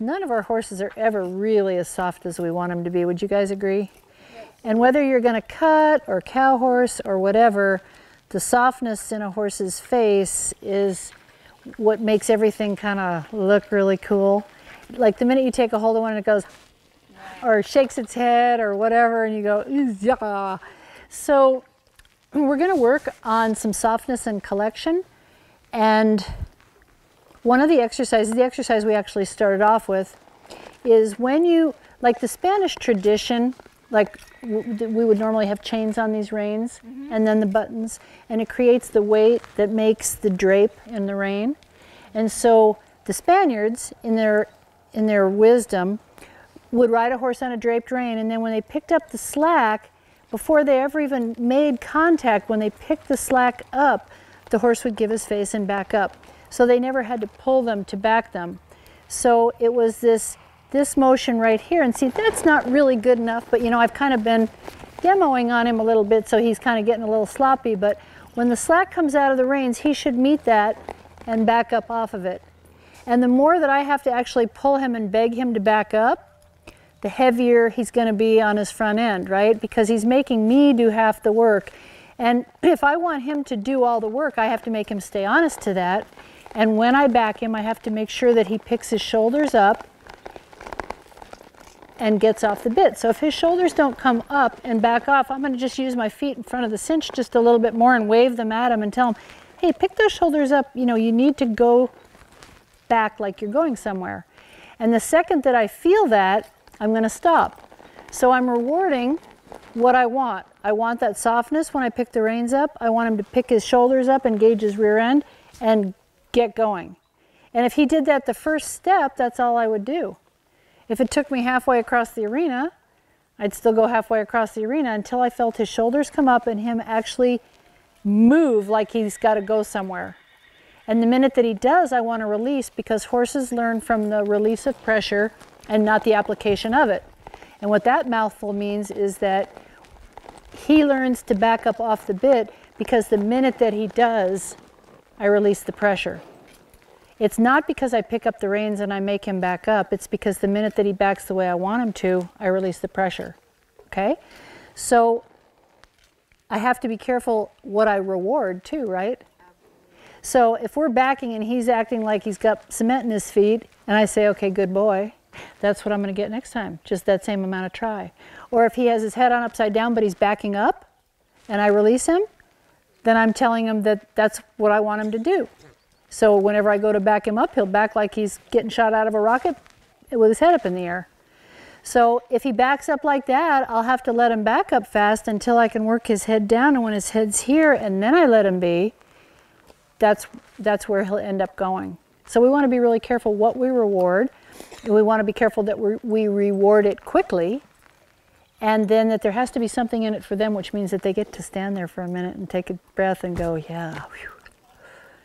None of our horses are ever really as soft as we want them to be. Would you guys agree? And whether you're going to cut or cow horse or whatever, the softness in a horse's face is what makes everything kind of look really cool. Like the minute you take a hold of one and it goes, or shakes its head or whatever, and you go, yeah. So we're going to work on some softness and collection. And one of the exercises, the exercise we actually started off with, is when you, like the Spanish tradition, like we would normally have chains on these reins mm -hmm. and then the buttons, and it creates the weight that makes the drape in the rein. And so the Spaniards, in their, in their wisdom, would ride a horse on a draped rein, and then when they picked up the slack, before they ever even made contact, when they picked the slack up, the horse would give his face and back up. So they never had to pull them to back them. So it was this, this motion right here, and see, that's not really good enough, but you know, I've kind of been demoing on him a little bit, so he's kind of getting a little sloppy, but when the slack comes out of the reins, he should meet that and back up off of it. And the more that I have to actually pull him and beg him to back up, the heavier he's going to be on his front end, right? Because he's making me do half the work. And if I want him to do all the work, I have to make him stay honest to that. And when I back him, I have to make sure that he picks his shoulders up and gets off the bit. So if his shoulders don't come up and back off, I'm going to just use my feet in front of the cinch just a little bit more and wave them at him and tell him, hey, pick those shoulders up. You know, you need to go back like you're going somewhere. And the second that I feel that, I'm going to stop. So I'm rewarding what I want. I want that softness when I pick the reins up. I want him to pick his shoulders up, engage his rear end, and get going. And if he did that the first step, that's all I would do. If it took me halfway across the arena, I'd still go halfway across the arena until I felt his shoulders come up and him actually move like he's got to go somewhere. And the minute that he does, I want to release because horses learn from the release of pressure and not the application of it. And what that mouthful means is that he learns to back up off the bit because the minute that he does, I release the pressure. It's not because I pick up the reins and I make him back up. It's because the minute that he backs the way I want him to, I release the pressure. Okay? So I have to be careful what I reward too, right? So if we're backing and he's acting like he's got cement in his feet and I say, okay, good boy, that's what I'm going to get next time, just that same amount of try. Or if he has his head on upside down but he's backing up and I release him, then I'm telling him that that's what I want him to do. So whenever I go to back him up, he'll back like he's getting shot out of a rocket with his head up in the air. So if he backs up like that, I'll have to let him back up fast until I can work his head down. And when his head's here and then I let him be, that's, that's where he'll end up going. So we want to be really careful what we reward And we want to be careful that we reward it quickly and then that there has to be something in it for them, which means that they get to stand there for a minute and take a breath and go, yeah, whew,